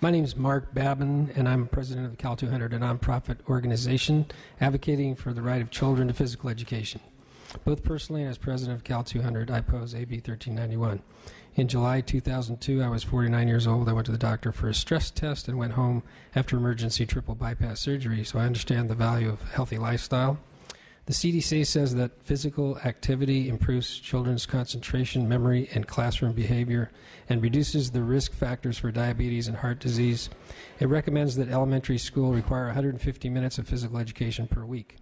My name is Mark Babin, and I'm president of the Cal 200, a nonprofit organization advocating for the right of children to physical education. Both personally and as president of Cal 200, I oppose AB 1391. In July 2002, I was 49 years old. I went to the doctor for a stress test and went home after emergency triple bypass surgery, so I understand the value of a healthy lifestyle. The CDC says that physical activity improves children's concentration, memory, and classroom behavior and reduces the risk factors for diabetes and heart disease. It recommends that elementary school require 150 minutes of physical education per week.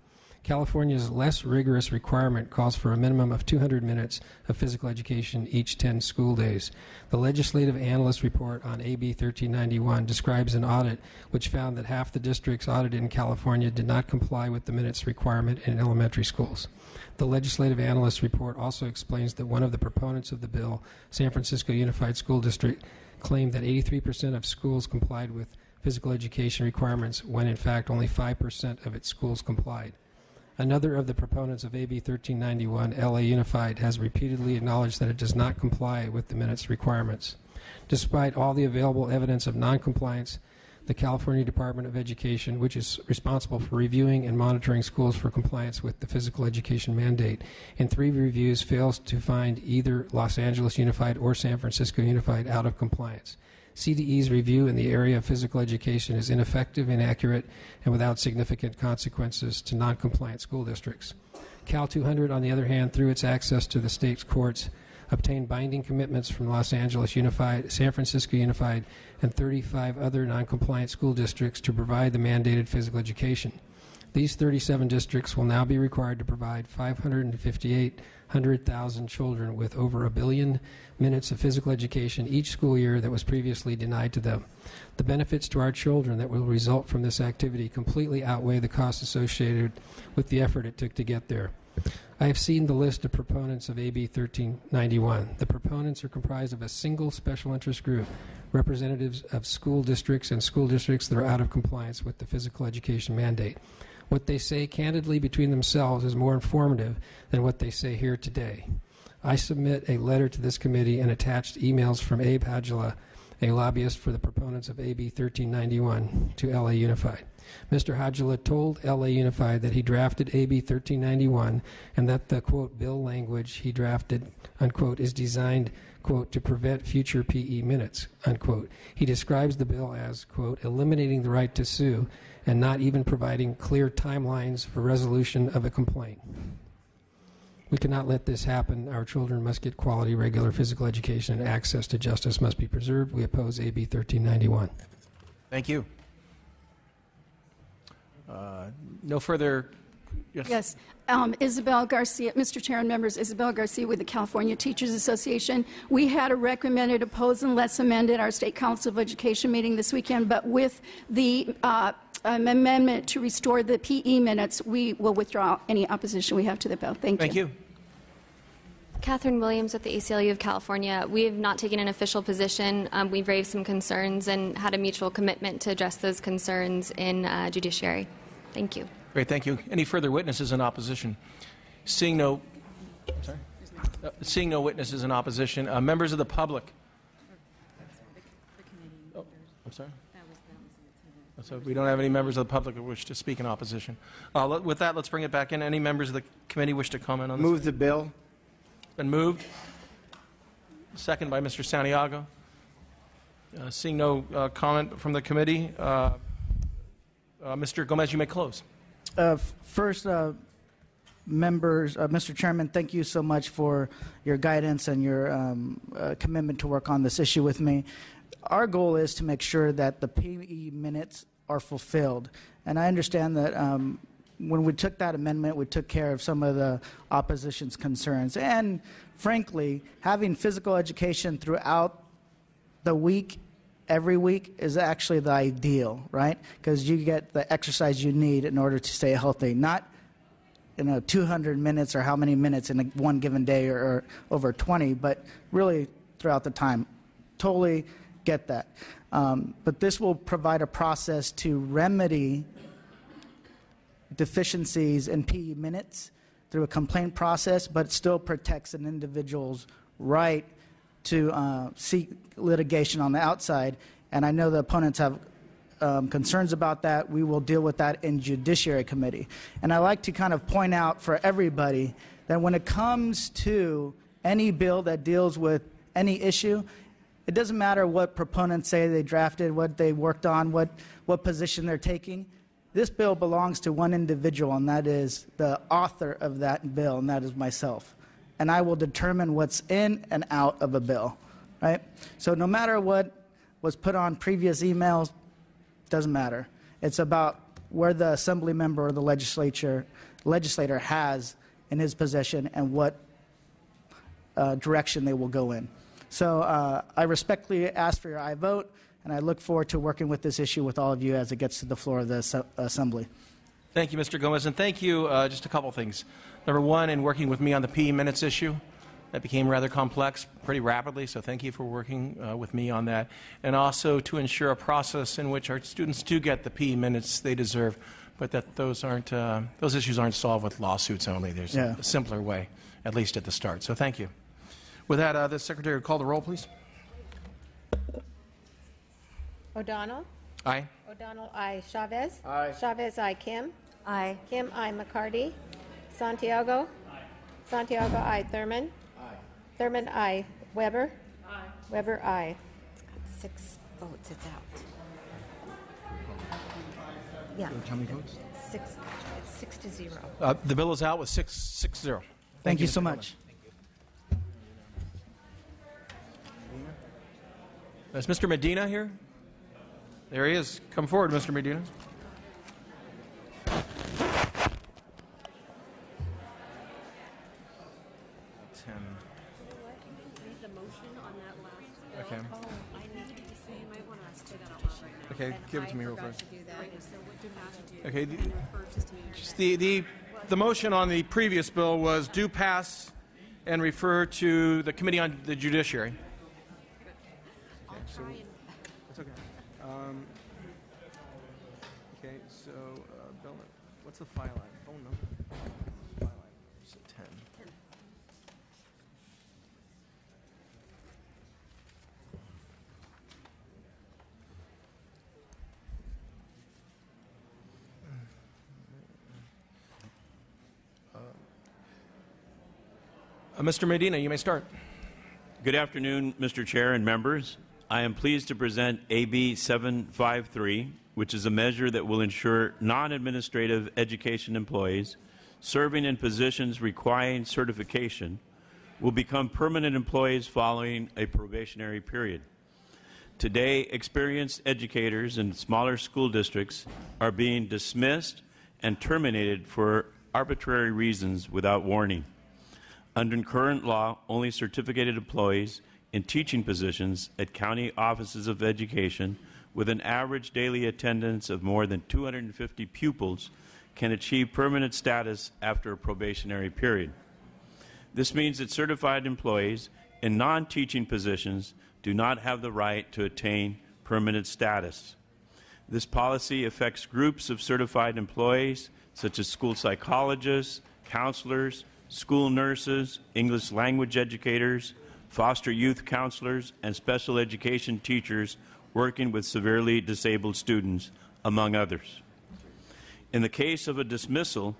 California's less rigorous requirement calls for a minimum of 200 minutes of physical education each 10 school days. The Legislative Analyst Report on AB 1391 describes an audit which found that half the districts audited in California did not comply with the minutes requirement in elementary schools. The Legislative Analyst Report also explains that one of the proponents of the bill, San Francisco Unified School District, claimed that 83% of schools complied with physical education requirements when in fact only 5% of its schools complied. Another of the proponents of AB 1391, LA Unified, has repeatedly acknowledged that it does not comply with the minutes requirements. Despite all the available evidence of noncompliance, the California Department of Education, which is responsible for reviewing and monitoring schools for compliance with the physical education mandate, in three reviews fails to find either Los Angeles Unified or San Francisco Unified out of compliance. CDE's review in the area of physical education is ineffective, inaccurate, and without significant consequences to non-compliant school districts. Cal 200, on the other hand, through its access to the state's courts, obtained binding commitments from Los Angeles Unified, San Francisco Unified, and 35 other non-compliant school districts to provide the mandated physical education. These 37 districts will now be required to provide 558,000 children with over a billion minutes of physical education each school year that was previously denied to them. The benefits to our children that will result from this activity completely outweigh the costs associated with the effort it took to get there. I have seen the list of proponents of AB 1391. The proponents are comprised of a single special interest group, representatives of school districts and school districts that are out of compliance with the physical education mandate. What they say candidly between themselves is more informative than what they say here today. I submit a letter to this committee and attached emails from Abe Hajela, a lobbyist for the proponents of AB 1391, to LA Unified. Mr. Hajela told LA Unified that he drafted AB 1391 and that the quote bill language he drafted unquote is designed quote to prevent future PE minutes unquote. He describes the bill as quote eliminating the right to sue and not even providing clear timelines for resolution of a complaint. We cannot let this happen. Our children must get quality, regular physical education, and access to justice must be preserved. We oppose AB 1391. Thank you. Uh, No further, yes? Yes. Um, Isabel Garcia, Mr. Chair and members, Isabel Garcia with the California Teachers Association. We had a recommended oppose unless amended our State Council of Education meeting this weekend, but with the uh, amendment to restore the PE minutes, we will withdraw any opposition we have to the bill. Thank you. Thank you. Catherine Williams with the ACLU of California. We have not taken an official position. Um, we've raised some concerns and had a mutual commitment to address those concerns in uh, judiciary. Thank you. Great, thank you. Any further witnesses in opposition? Seeing no, sorry? Uh, Seeing no witnesses in opposition, uh, members of the public? Oh, I'm sorry? So we don't have any members of the public who wish to speak in opposition. Uh, let- With that, let's bring it back in. Any members of the committee wish to comment on this? Move the bill. Been moved. Second by Mr. Santiago. Uh, Seeing no uh, comment from the committee, uh, uh, Mr. Gomez, you may close. Uh, f- First, uh, members, uh, Mr. Chairman, thank you so much for your guidance and your um, uh, commitment to work on this issue with me. Our goal is to make sure that the PE minutes are fulfilled. And I understand that um, when we took that amendment, we took care of some of the opposition's concerns. And frankly, having physical education throughout the week every week is actually the ideal, right? Because you get the exercise you need in order to stay healthy, not you know 200 minutes or how many minutes in one given day or, or over 20, but really throughout the time. Totally get that. Um, but this will provide a process to remedy deficiencies in PE minutes through a complaint process, but still protects an individual's right to uh, seek litigation on the outside And I know the opponents have um, concerns about that. We will deal with that in Judiciary Committee. And I like to kind of point out for everybody that when it comes to any bill that deals with any issue, it doesn't matter what proponents say they drafted, what they worked on, what, what position they're taking. This bill belongs to one individual, and that is the author of that bill, and that is myself. And I will determine what's in and out of a bill, right? So no matter what was put on previous emails, doesn't matter. It's about where the assembly member or the legislature legislator has in his possession and what uh, direction they will go in. So uh, I respectfully ask for your aye vote, and I look forward to working with this issue with all of you as it gets to the floor of the Asse- Assembly. Thank you, Mr. Gomez, and thank you. Uh, just a couple things. Number one, in working with me on the P minutes issue, that became rather complex pretty rapidly. So thank you for working uh, with me on that, and also to ensure a process in which our students do get the P minutes they deserve, but that those aren't uh, those issues aren't solved with lawsuits only. There's Yeah. a simpler way, at least at the start. So thank you. With that, uh, the secretary would call the roll, please. O'Donnell. Aye. O'Donnell, aye. Chavez. Aye. Chavez, aye. Kim. Aye. Kim, aye. McCarty. Santiago. Santiago, aye. Thurmond. Aye. Thurmond, aye. Weber. Aye. Weber, aye. Six votes, it's out. Yeah, How many votes? six, it's six to zero. Uh, the bill is out with six six zero. Thank, you, so Mr. much. Is Mr. Medina here? There he is. Come forward, Mr. Medina. Okay. Okay, give it to me real quick. Okay, the, just the, the, the motion on the previous bill was do pass and refer to the Committee on the Judiciary. Okay, so it's okay. Um, okay, so uh, Bill, what's the file line? Phone number. File line. So ten. Uh, Mr. Medina, you may start. Good afternoon, Mr. Chair and members. I am pleased to present AB 753, which is a measure that will ensure non administrative education employees serving in positions requiring certification will become permanent employees following a probationary period. Today, experienced educators in smaller school districts are being dismissed and terminated for arbitrary reasons without warning. Under current law, only certificated employees in teaching positions at county offices of education with an average daily attendance of more than 250 pupils can achieve permanent status after a probationary period. This means that certified employees in non teaching positions do not have the right to attain permanent status. This policy affects groups of certified employees such as school psychologists, counselors, school nurses, English language educators, foster youth counselors, and special education teachers working with severely disabled students, among others. In the case of a dismissal,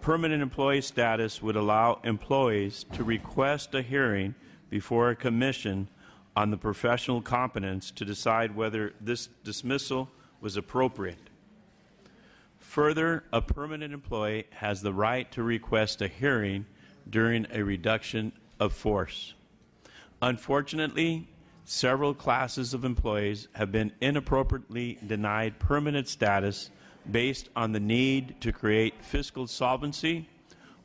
permanent employee status would allow employees to request a hearing before a commission on the professional competence to decide whether this dismissal was appropriate. Further, a permanent employee has the right to request a hearing during a reduction of force. Unfortunately, several classes of employees have been inappropriately denied permanent status based on the need to create fiscal solvency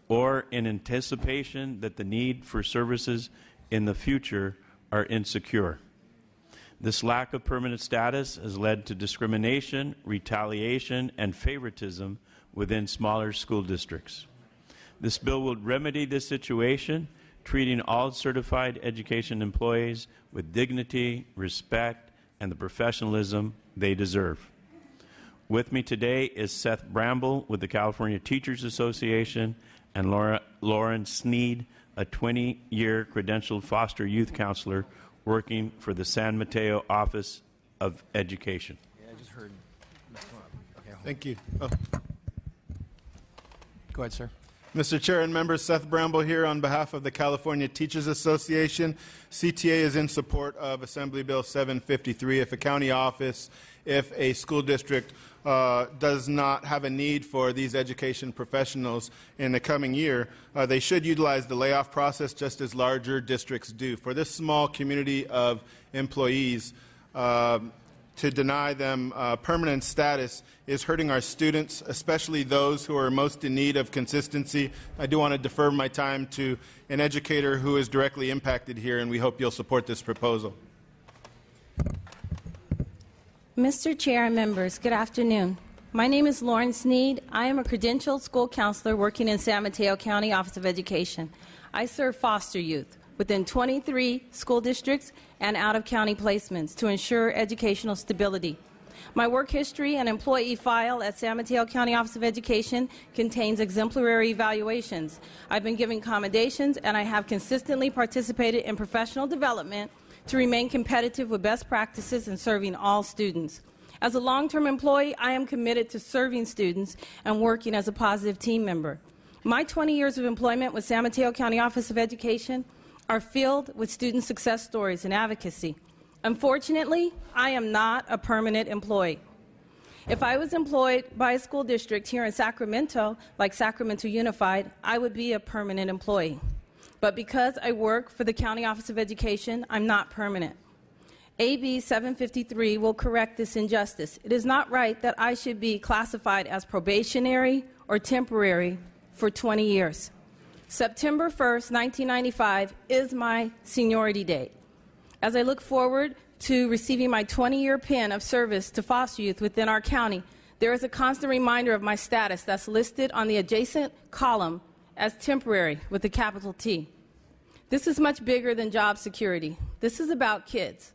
or in anticipation that the need for services in the future are insecure. This lack of permanent status has led to discrimination, retaliation, and favoritism within smaller school districts. This bill will remedy this situation, treating all certified education employees with dignity, respect, and the professionalism they deserve. With me today is Seth Bramble with the California Teachers Association and Laura, Lauren Sneed, a 20 year credentialed foster youth counselor working for the San Mateo office of Education. Yeah, I just heard. Okay, Thank you. Oh. Go ahead, sir. Mr. Chair and members, Seth Bramble here on behalf of the California Teachers Association. CTA is in support of Assembly Bill 753. If a county office, if a school district uh, does not have a need for these education professionals in the coming year, uh, they should utilize the layoff process just as larger districts do. For this small community of employees, um to deny them uh, permanent status is hurting our students, especially those who are most in need of consistency. I do want to defer my time to an educator who is directly impacted here, and we hope you'll support this proposal. Mr. Chair and members, good afternoon. My name is Lauren Sneed. I am a credentialed school counselor working in San Mateo County Office of Education. I serve foster youth within 23 school districts and out of county placements to ensure educational stability. My work history and employee file at San Mateo County Office of Education contains exemplary evaluations. I've been given commendations and I have consistently participated in professional development to remain competitive with best practices in serving all students. As a long term employee, I am committed to serving students and working as a positive team member. My 20 years of employment with San Mateo County Office of Education are filled with student success stories and advocacy. Unfortunately, I am not a permanent employee. If I was employed by a school district here in Sacramento, like Sacramento Unified, I would be a permanent employee. But because I work for the County Office of Education, I'm not permanent. AB 753 will correct this injustice. It is not right that I should be classified as probationary or temporary for 20 years. September 1st, 1995 is my seniority date. As I look forward to receiving my 20 year pin of service to foster youth within our county, there is a constant reminder of my status that's listed on the adjacent column as temporary with a capital T. This is much bigger than job security. This is about kids.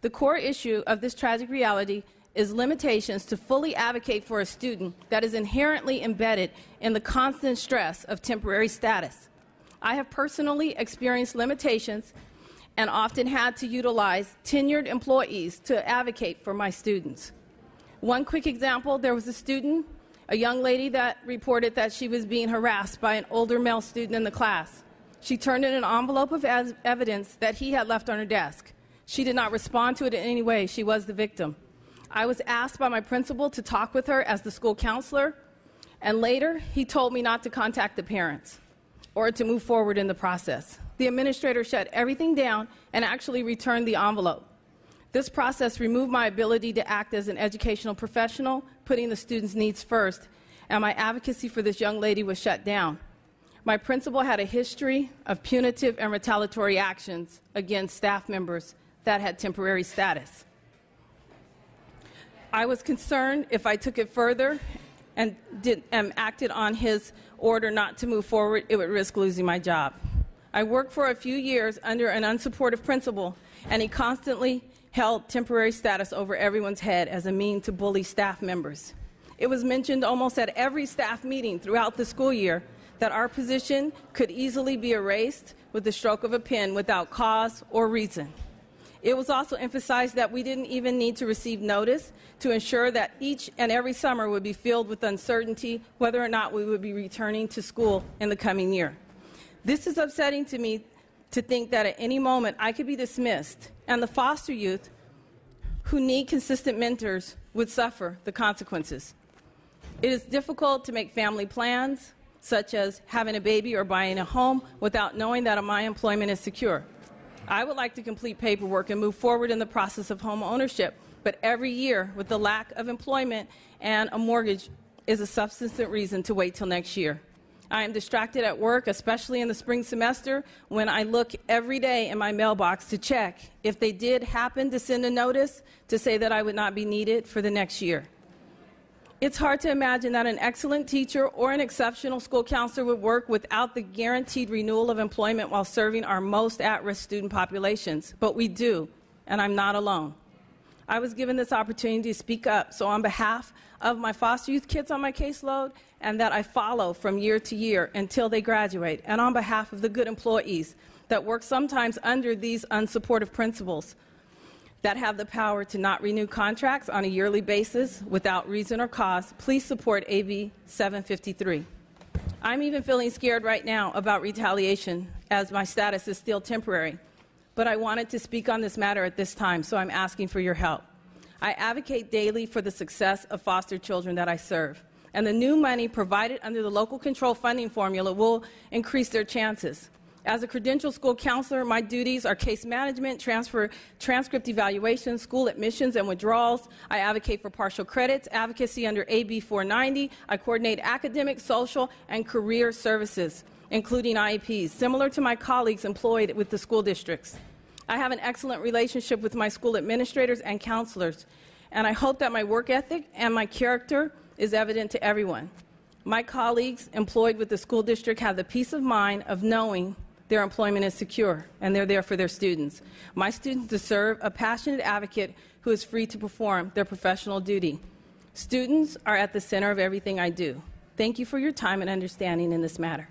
The core issue of this tragic reality is limitations to fully advocate for a student that is inherently embedded in the constant stress of temporary status. I have personally experienced limitations and often had to utilize tenured employees to advocate for my students. One quick example there was a student, a young lady that reported that she was being harassed by an older male student in the class. She turned in an envelope of ev- evidence that he had left on her desk. She did not respond to it in any way. She was the victim. I was asked by my principal to talk with her as the school counselor, and later he told me not to contact the parents or to move forward in the process. The administrator shut everything down and actually returned the envelope. This process removed my ability to act as an educational professional, putting the students' needs first, and my advocacy for this young lady was shut down. My principal had a history of punitive and retaliatory actions against staff members that had temporary status. I was concerned if I took it further and did, um, acted on his order not to move forward, it would risk losing my job. I worked for a few years under an unsupportive principal, and he constantly held temporary status over everyone's head as a mean to bully staff members. It was mentioned almost at every staff meeting throughout the school year that our position could easily be erased with the stroke of a pen without cause or reason. It was also emphasized that we didn't even need to receive notice to ensure that each and every summer would be filled with uncertainty whether or not we would be returning to school in the coming year. This is upsetting to me to think that at any moment I could be dismissed and the foster youth who need consistent mentors would suffer the consequences. It is difficult to make family plans, such as having a baby or buying a home, without knowing that my employment is secure. I would like to complete paperwork and move forward in the process of home ownership, but every year, with the lack of employment and a mortgage, is a substantive reason to wait till next year. I am distracted at work, especially in the spring semester, when I look every day in my mailbox to check if they did happen to send a notice to say that I would not be needed for the next year. It's hard to imagine that an excellent teacher or an exceptional school counselor would work without the guaranteed renewal of employment while serving our most at risk student populations, but we do, and I'm not alone. I was given this opportunity to speak up, so on behalf of my foster youth kids on my caseload, and that I follow from year to year until they graduate, and on behalf of the good employees that work sometimes under these unsupportive principles, that have the power to not renew contracts on a yearly basis without reason or cause, please support AB 753. I'm even feeling scared right now about retaliation as my status is still temporary. But I wanted to speak on this matter at this time, so I'm asking for your help. I advocate daily for the success of foster children that I serve, and the new money provided under the local control funding formula will increase their chances. As a credentialed school counselor, my duties are case management, transfer, transcript evaluation, school admissions and withdrawals. I advocate for partial credits, advocacy under AB 490. I coordinate academic, social, and career services, including IEPs, similar to my colleagues employed with the school districts. I have an excellent relationship with my school administrators and counselors, and I hope that my work ethic and my character is evident to everyone. My colleagues employed with the school district have the peace of mind of knowing their employment is secure and they're there for their students. My students deserve a passionate advocate who is free to perform their professional duty. Students are at the center of everything I do. Thank you for your time and understanding in this matter.